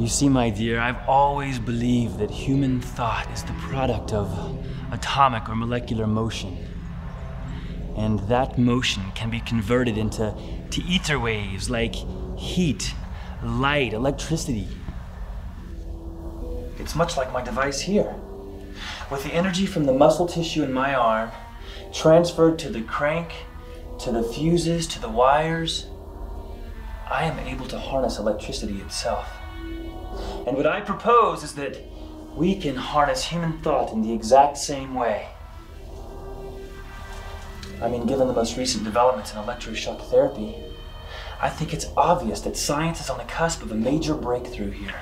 You see, my dear, I've always believed that human thought is the product of atomic or molecular motion. And that motion can be converted into to ether waves like heat, light, electricity. It's much like my device here. With the energy from the muscle tissue in my arm transferred to the crank, to the fuses, to the wires, I am able to harness electricity itself. And what I propose is that we can harness human thought in the exact same way. I mean, given the most recent developments in electroshock therapy, I think it's obvious that science is on the cusp of a major breakthrough here.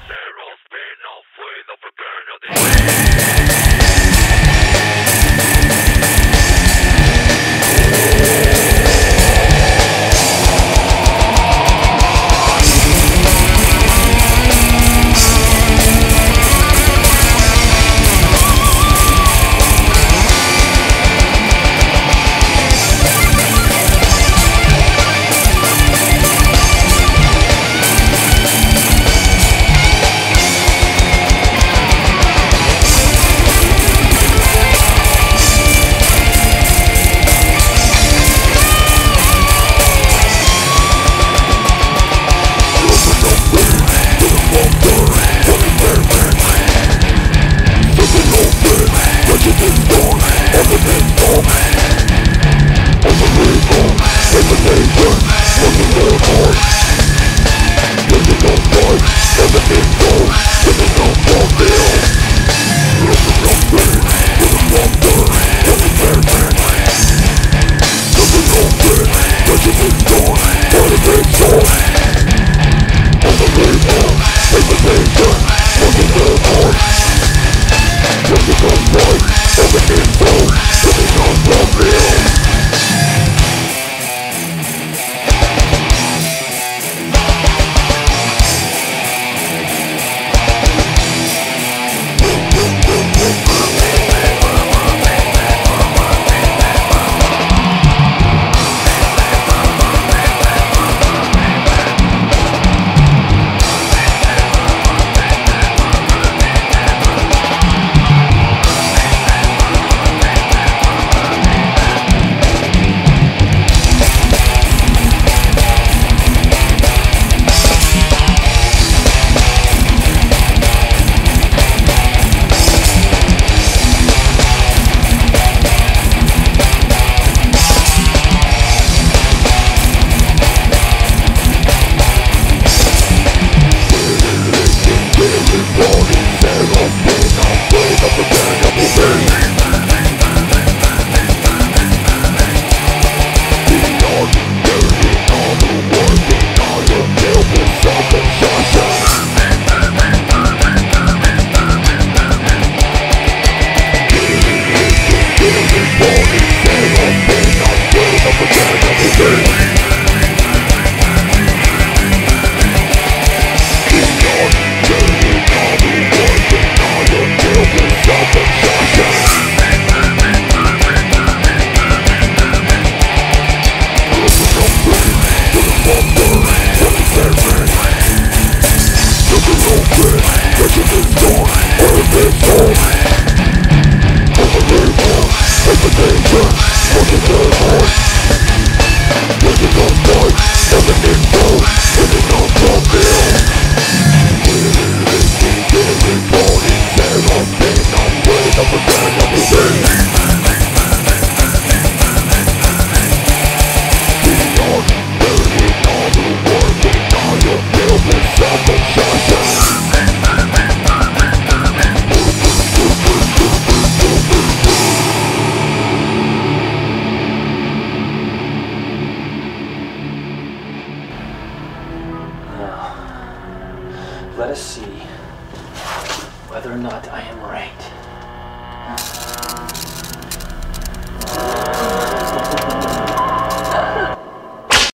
Whether or not I am right.